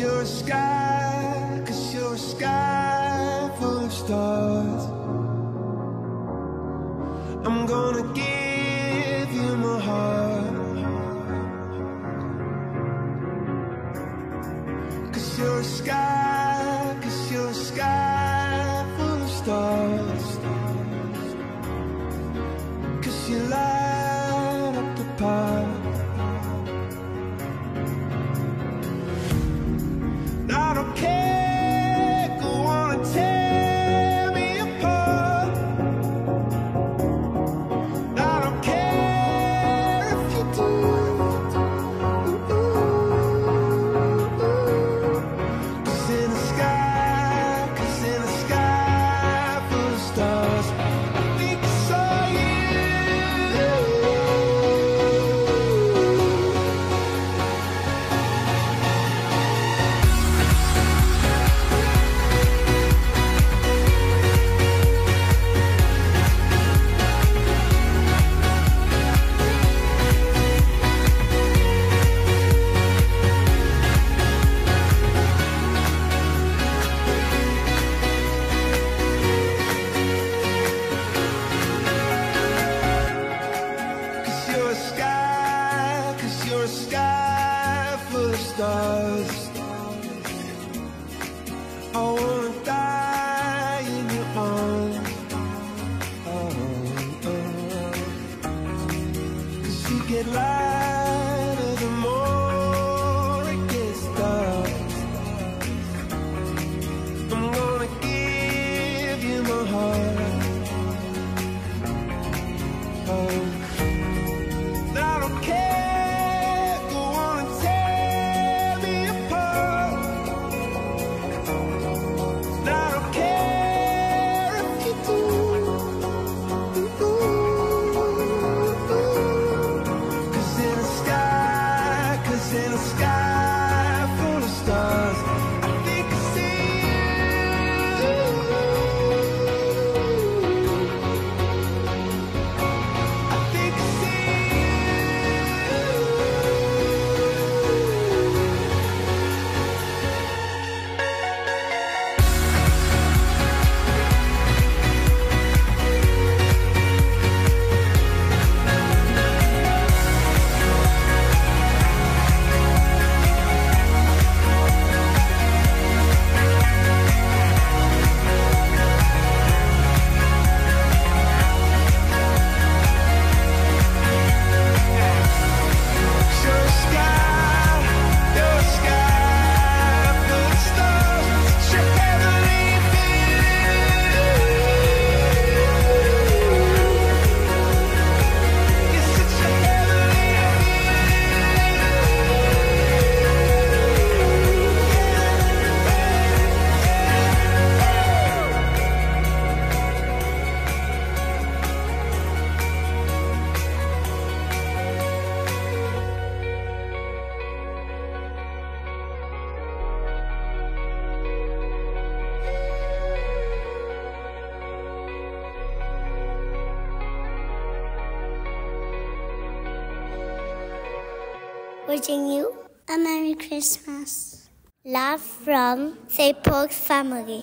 you're a sky, cause you're a sky full of stars. I'm gonna give you my heart. Cause you're a sky, cause you're a sky full of stars. Cause you like stars I wanna die in your arms. Oh, oh. oh. Cause wishing you a Merry Christmas. Love from St Paul's family.